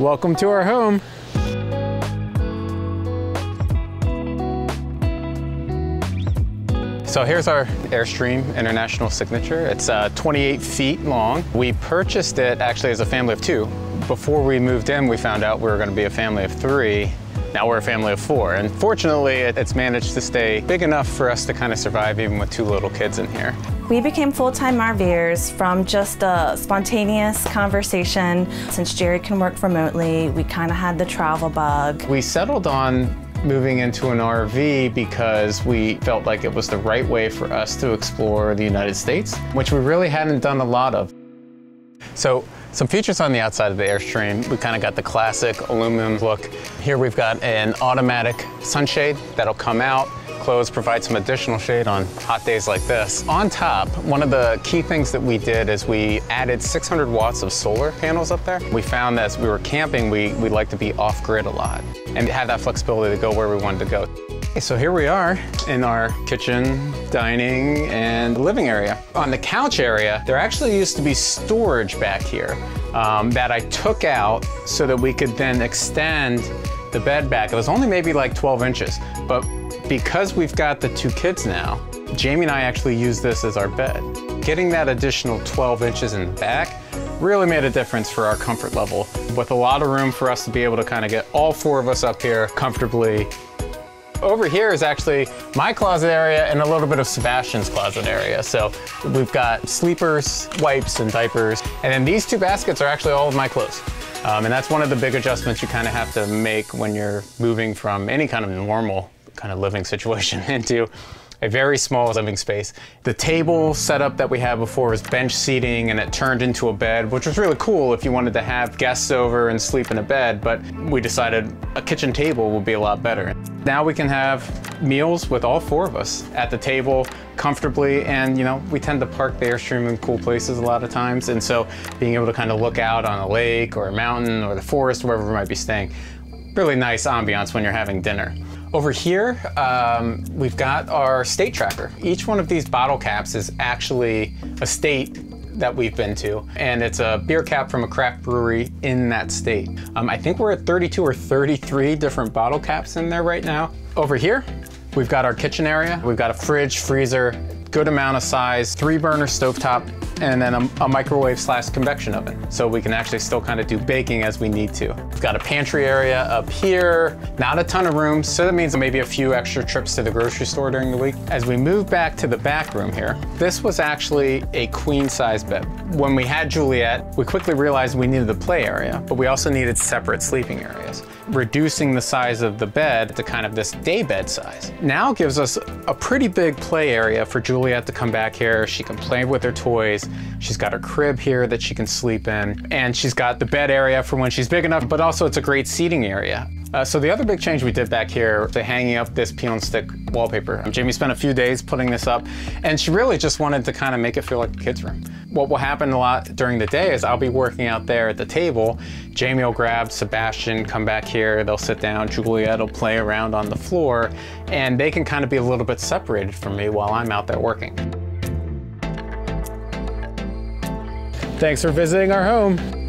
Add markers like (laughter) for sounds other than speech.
Welcome to our home. So here's our Airstream International Signature. It's uh, 28 feet long. We purchased it actually as a family of two. Before we moved in, we found out we were gonna be a family of three. Now we're a family of four. And fortunately, it's managed to stay big enough for us to kind of survive even with two little kids in here. We became full-time RVers from just a spontaneous conversation. Since Jared can work remotely, we kind of had the travel bug. We settled on moving into an RV because we felt like it was the right way for us to explore the United States, which we really hadn't done a lot of. So some features on the outside of the Airstream, we kind of got the classic aluminum look. Here we've got an automatic sunshade that'll come out, close, provide some additional shade on hot days like this. On top, one of the key things that we did is we added 600 watts of solar panels up there. We found that as we were camping, we, we like to be off-grid a lot and have that flexibility to go where we wanted to go. So here we are in our kitchen, dining, and living area. On the couch area, there actually used to be storage back here um, that I took out so that we could then extend the bed back. It was only maybe like 12 inches, but because we've got the two kids now, Jamie and I actually use this as our bed. Getting that additional 12 inches in the back really made a difference for our comfort level with a lot of room for us to be able to kind of get all four of us up here comfortably over here is actually my closet area and a little bit of Sebastian's closet area. So we've got sleepers, wipes, and diapers. And then these two baskets are actually all of my clothes. Um, and that's one of the big adjustments you kind of have to make when you're moving from any kind of normal kind of living (laughs) situation into a very small living space. The table setup that we had before was bench seating and it turned into a bed, which was really cool if you wanted to have guests over and sleep in a bed, but we decided a kitchen table would be a lot better. Now we can have meals with all four of us at the table comfortably and you know we tend to park the airstream in cool places a lot of times and so being able to kind of look out on a lake or a mountain or the forest wherever we might be staying really nice ambiance when you're having dinner over here, um, we've got our state tracker. Each one of these bottle caps is actually a state that we've been to, and it's a beer cap from a craft brewery in that state. Um, I think we're at 32 or 33 different bottle caps in there right now. Over here, we've got our kitchen area. We've got a fridge, freezer, good amount of size, three burner stovetop, and then a, a microwave slash convection oven. So we can actually still kind of do baking as we need to. We've got a pantry area up here, not a ton of room, so that means maybe a few extra trips to the grocery store during the week. As we move back to the back room here, this was actually a queen size bed. When we had Juliet, we quickly realized we needed a play area, but we also needed separate sleeping areas reducing the size of the bed to kind of this day bed size. Now gives us a pretty big play area for Juliet to come back here. She can play with her toys. She's got her crib here that she can sleep in. And she's got the bed area for when she's big enough, but also it's a great seating area. Uh, so the other big change we did back here, the hanging up this peel and stick wallpaper. Jamie spent a few days putting this up, and she really just wanted to kind of make it feel like a kid's room. What will happen a lot during the day is I'll be working out there at the table. Jamie will grab Sebastian, come back here, they'll sit down, Juliet will play around on the floor, and they can kind of be a little bit separated from me while I'm out there working. Thanks for visiting our home.